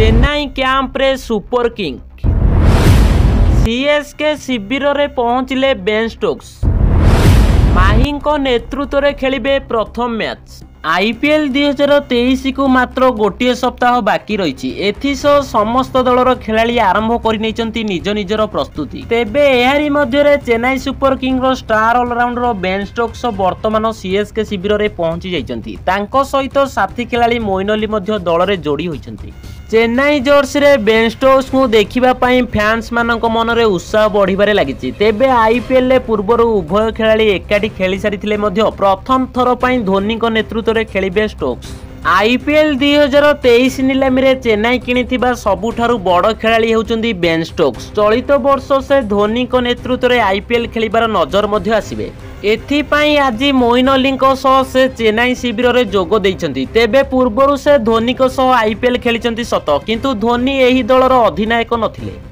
ଚେନ୍ନାଇ କ୍ୟାମ୍ପରେ super king CSK ଶିବିରରେ ପହଞ୍ଚିଲେ ବେନ୍ ଷ୍ଟୋକ୍ସ ମାହିଙ୍କ ନେତୃତ୍ୱରେ ଖେଳିବେ ପ୍ରଥମ ମ୍ୟାଚ୍ আইপিএল দুই হাজার তেইশকু মাত্র গোটিয়ে সপ্তাহ বাকি রয়েছে এসহ সমস্ত দলর খেলাড়ি আরম্ভ করে নিয়েছেন নিজ নিজের প্রস্তুতি তেবে এরই মধ্যে চেন্নাই সুপর কিংর স্টার অলরাউন্ডর বেন স্টোকস বর্তমান সিএসকে শিবিরের পৌঁছি যাই তাঁর সহ সাথী খেলাড়ি মৈনলি দলরে যোড়ি হয়েছে ଚେନ୍ନାଇ ଜର୍ସରେ ବେନ୍ ଷ୍ଟୋକ୍ସଙ୍କୁ ଦେଖିବା ପାଇଁ ଫ୍ୟାନ୍ସମାନଙ୍କ ମନରେ ଉତ୍ସାହ ବଢ଼ିବାରେ ଲାଗିଛି ତେବେ ଆଇପିଏଲ୍ରେ ପୂର୍ବରୁ ଉଭୟ ଖେଳାଳି ଏକାଠି ଖେଳିସାରିଥିଲେ ମଧ୍ୟ ପ୍ରଥମ ଥର ପାଇଁ ଧୋନିଙ୍କ ନେତୃତ୍ୱରେ ଖେଳିବେ ଷ୍ଟୋକ୍ସ ଆଇପିଏଲ୍ ଦୁଇ ହଜାର ତେଇଶ ନିଲାମୀରେ ଚେନ୍ନାଇ କିଣିଥିବା ସବୁଠାରୁ ବଡ଼ ଖେଳାଳି ହେଉଛନ୍ତି ବେନ୍ ଷ୍ଟୋକ୍ସ ଚଳିତ ବର୍ଷ ସେ ଧୋନିଙ୍କ ନେତୃତ୍ୱରେ ଆଇପିଏଲ୍ ଖେଳିବାର ନଜର ମଧ୍ୟ ଆସିବେ ଏଥିପାଇଁ ଆଜି ମୋଇନ ଅଲ୍ଲୀଙ୍କ ସହ ସେ ଚେନ୍ନାଇ ଶିବିରରେ ଯୋଗ ଦେଇଛନ୍ତି ତେବେ ପୂର୍ବରୁ ସେ ଧୋନିଙ୍କ ସହ ଆଇପିଏଲ୍ ଖେଳିଛନ୍ତି ସତ କିନ୍ତୁ ଧୋନି ଏହି ଦଳର ଅଧିନାୟକ ନଥିଲେ